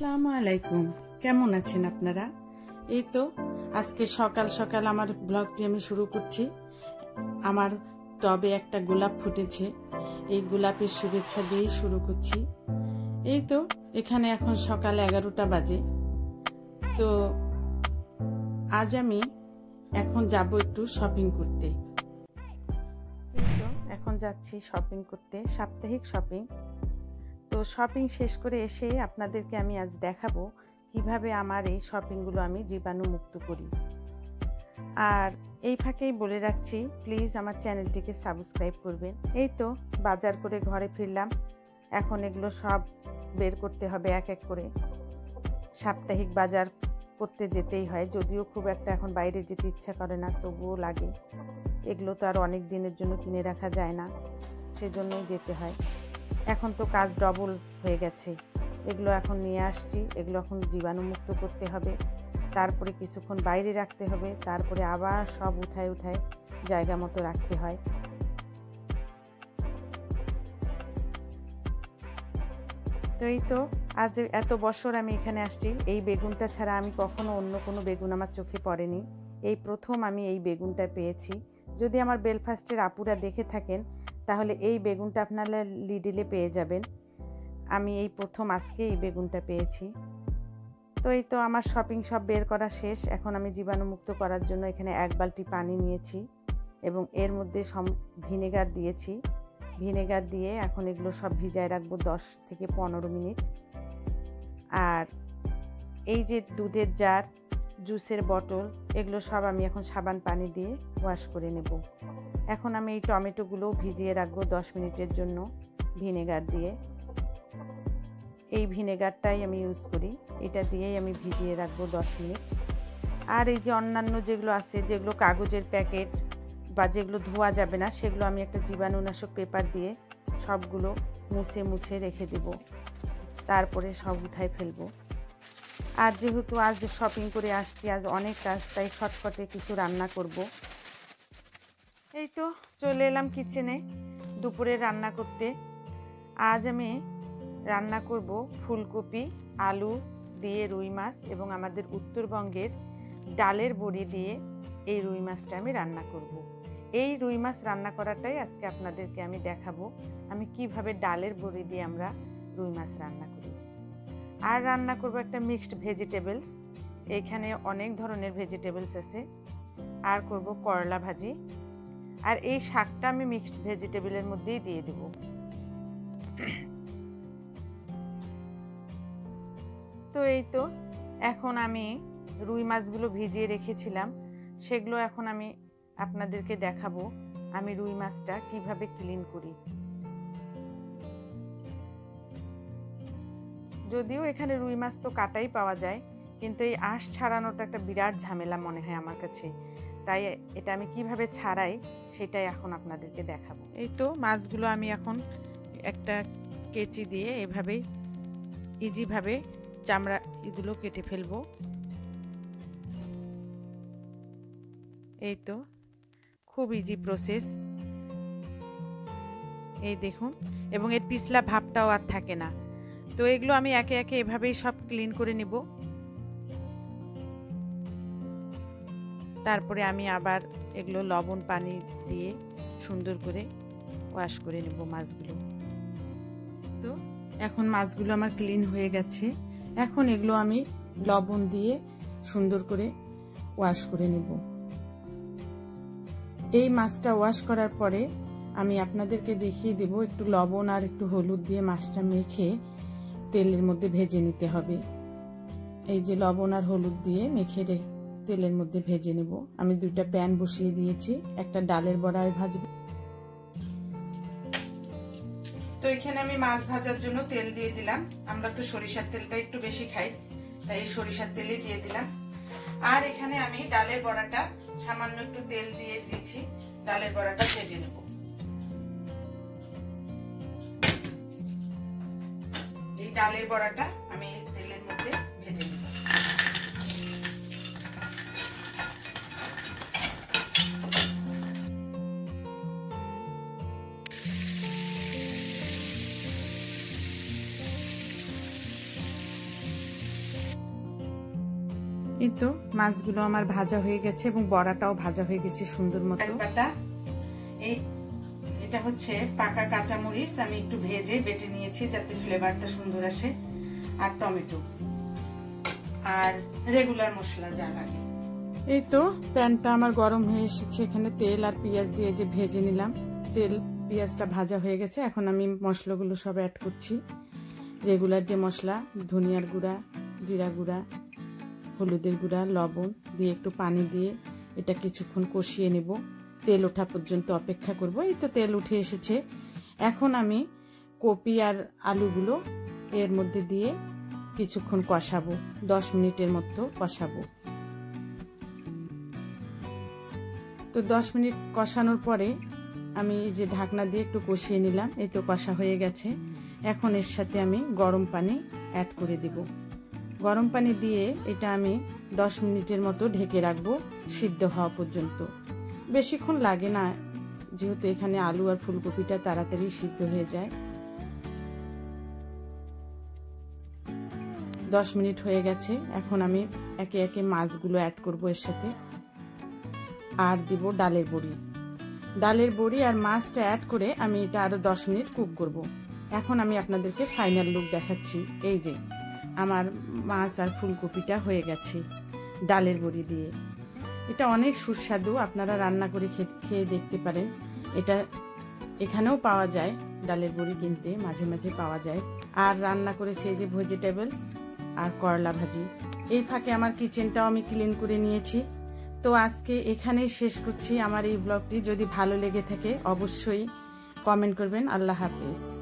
আসসালামু আলাইকুম কেমন আছেন আপনারা? এই তো, আজকে সকাল সকাল আমার ব্লগটি আমি শুরু করছি। আমার টবে একটা গোলাপ ফুটেছে। এই গোলাপের শুভেচ্ছা দিয়েই শুরু করছি। এই তো, এখানে এখন সকাল এগারোটা বাজে। তো, আজ আমি এখন যাব একটু শপিং করতে। এখন যাচ্ছি শপিং করতে, সাপ্তাহিক শপিং তো শপিং শেষ করে এসে আপনাদেরকে আমি আজ দেখাবো কীভাবে আমার এই শপিংগুলো আমি জীবাণুমুক্ত করি। আর এই ফাঁকেই বলে রাখছি প্লিজ আমার চ্যানেলটিকে সাবস্ক্রাইব করবেন। এই তো বাজার করে ঘরে ফিরলাম। এখন এগুলো সব বের করতে হবে এক এক করে। সাপ্তাহিক বাজার করতে যেতেই হয়, যদিও খুব একটা এখন বাইরে যেতে ইচ্ছা করে না, তবুও লাগে। এগুলো তো আর অনেক দিনের জন্য কিনে রাখা যায় না, সেজন্যই যেতে হয়। এখন তো কাজ ডবল হয়ে গেছে। এগুলো এখন নিয়ে আসছি, এগুলো এখন জীবাণুমুক্ত করতে হবে। তারপরে কিছুক্ষণ বাইরে রাখতে হবে, তারপরে আবার সব উঠায় উঠায় জায়গা মতো রাখতে হয়। তো এই তো, আজ এত বছর আমি এখানে আসছি, এই বেগুনটা ছাড়া আমি কখনো অন্য কোনো বেগুন আমার চোখে পড়েনি। এই প্রথম আমি এই বেগুনটা পেয়েছি। যদি আমার বেলফাস্টের আপুরা দেখে থাকেন তাহলে এই বেগুনটা আপনারা লিডিলে পেয়ে যাবেন। আমি এই প্রথম আজকে এই বেগুনটা পেয়েছি। তো এই তো আমার শপিং সব বের করা শেষ। এখন আমি জীবাণুমুক্ত করার জন্য এখানে এক বালতি পানি নিয়েছি এবং এর মধ্যে সম ভিনেগার দিয়েছি। ভিনেগার দিয়ে এখন এগুলো সব ভিজায় রাখব দশ থেকে পনেরো মিনিট। আর এই যে দুধের জার, জুসের বটল এগুলো সব আমি এখন সাবান পানি দিয়ে ওয়াশ করে নেব। এখন আমি এই টমেটোগুলো ভিজিয়ে রাখব দশ মিনিটের জন্য ভিনেগার দিয়ে। এই ভিনেগারটাই আমি ইউজ করি। এটা দিয়েই আমি ভিজিয়ে রাখব দশ মিনিট। আর এই যে অন্যান্য যেগুলো আছে, যেগুলো কাগজের প্যাকেট বা যেগুলো ধোয়া যাবে না, সেগুলো আমি একটা জীবাণুনাশক পেপার দিয়ে সবগুলো মুছে মুছে রেখে দেব। তারপরে সব উঠায় ফেলব। আর যেহেতু আজ শপিং করে আসছি, আজ অনেক কাজ, তাই শর্টকটে কিছু রান্না করব। এই তো চলে এলাম কিচেনে দুপুরে রান্না করতে। আজ আমি রান্না করব ফুলকপি, আলু দিয়ে রুই মাছ এবং আমাদের উত্তরবঙ্গের ডালের বড়ি দিয়ে এই রুই মাছটা আমি রান্না করব। এই রুই মাছ রান্না করাটাই আজকে আপনাদেরকে আমি দেখাবো, আমি কীভাবে ডালের বড়ি দিয়ে আমরা রুই মাছ রান্না করি। আর রান্না করব একটা মিক্সড ভেজিটেবলস এখানে অনেক ধরনের ভেজিটেবলস আছে। আর করব করলা ভাজি আর এই শাকটা আমি মিক্সড ভেজিটেবলের মধ্যেই দিয়ে দেব। তো এই তো, এখন আমি রুই মাছগুলো ভিজিয়ে রেখেছিলাম, সেগুলো এখন আমি আপনাদেরকে দেখাবো, আমি রুই মাছটা কীভাবে ক্লিন করি। যদিও এখানে রুই মাছ তো কাটাই পাওয়া যায়, কিন্তু এই আঁশ ছাড়ানোটা একটা বিরাট ঝামেলা মনে হয় আমার কাছে। তাই এটা আমি কীভাবে ছাড়াই সেটাই এখন আপনাদেরকে দেখাবো। এই তো মাছগুলো আমি এখন একটা কেচি দিয়ে এভাবেই ইজিভাবে চামড়া এগুলো কেটে ফেলব। এই তো খুব ইজি প্রসেস এই দেখুন, এবং এর পিছলা ভাবটাও আর থাকে না। তো এগুলো আমি একে একে এভাবেই সব ক্লিন করে নিব। তারপরে আমি আবার এগুলো লবণ, পানি দিয়ে সুন্দর করে ওয়াশ করে নেব মাছগুলো। তো এখন মাছগুলো আমার ক্লিন হয়ে গেছে। এখন এগুলো আমি লবণ দিয়ে সুন্দর করে ওয়াশ করে নেব। এই মাছটা ওয়াশ করার পরে আমি আপনাদেরকে দেখিয়ে দেব, একটু লবণ আর একটু হলুদ দিয়ে মাছটা মেখে তেলের মধ্যে ভেজে নিতে হবে। এই যে লবণ আর হলুদ দিয়ে মেখে তেলের মধ্যে ভেজে নেব। আমি দুইটা প্যান বসিয়ে দিয়েছি। একটা ডালের বড়া ভাজব। তো এখানে আমি মাছ ভাজার জন্য তেল দিয়ে দিলাম। আমরা তো সরিষার তেলটা একটু বেশি খাই, তাই সরিষার তেলই দিয়ে দিলাম। আর এখানে আমি ডালের বড়াটা সামান্য একটু তেল দিয়ে দিয়েছি। ডালের বড়াটা ভেজে নেব। এই ডালের বড়াটা আমি তেলের মধ্যে এই তো মাছগুলো আমার ভাজা হয়ে গেছে এবং বড়াটাও ভাজা হয়ে গেছে সুন্দর মতো। এই এটা হচ্ছে পাকা কাঁচামরিচ আমি একটু ভেজে বেটে নিয়েছি যাতে ফ্লেভারটা সুন্দর আসে আর টমেটো আর রেগুলার মশলা যা লাগে। এই তো প্যানটা আমার গরম হয়ে এসেছে এখানে তেল আর পেঁয়াজ দিয়ে যে ভেজে নিলাম। তেল পেঁয়াজটা ভাজা হয়ে গেছে এখন আমি মশলাগুলো সব অ্যাড করছি। রেগুলার যে মশলা ধনিয়ার গুঁড়া জিরা গুঁড়া হলুদের গুঁড়া, লবণ দিয়ে একটু পানি দিয়ে এটা কিছুক্ষণ কষিয়ে নেব। তেল ওঠা পর্যন্ত অপেক্ষা করব। এই তো তেল উঠে এসেছে। এখন আমি কপি আর আলুগুলো এর মধ্যে দিয়ে কিছুক্ষণ কষাবো, দশ মিনিটের মতো কষাবো। তো দশ মিনিট কষানোর পরে আমি যে ঢাকনা দিয়ে একটু কষিয়ে নিলাম, এই তো কষা হয়ে গেছে। এখন এর সাথে আমি গরম পানি অ্যাড করে দেব। গরম পানি দিয়ে এটা আমি দশ মিনিটের মতো ঢেকে রাখব সিদ্ধ হওয়া পর্যন্ত। বেশিক্ষণ লাগে না, যেহেতু এখানে আলু আর ফুলকপিটা তাড়াতাড়ি সিদ্ধ হয়ে যায়। দশ মিনিট হয়ে গেছে, এখন আমি একে একে মাছগুলো অ্যাড করব এর সাথে। আর দিব ডালের বড়ি। ডালের বড়ি আর মাছটা অ্যাড করে আমি এটা আরও দশ মিনিট কুক করব। এখন আমি আপনাদেরকে ফাইনাল লুক দেখাচ্ছি। এই যে। আমার মাছ আর ফুলকপিটা হয়ে গেছে ডালের বড়ি দিয়ে। এটা অনেক সুস্বাদু, আপনারা রান্না করে খেয়ে দেখতে পারেন। এটা এখানেও পাওয়া যায়, ডালের বড়ি কিনতে মাঝে মাঝে পাওয়া যায়। আর রান্না করেছে এই যে ভেজিটেবলস আর করলা ভাজি। এই ফাঁকে আমার কিচেনটাও আমি ক্লিন করে নিয়েছি। তো আজকে এখানেই শেষ করছি আমার এই ব্লগটি। যদি ভালো লেগে থাকে অবশ্যই কমেন্ট করবেন। আল্লাহ হাফিজ।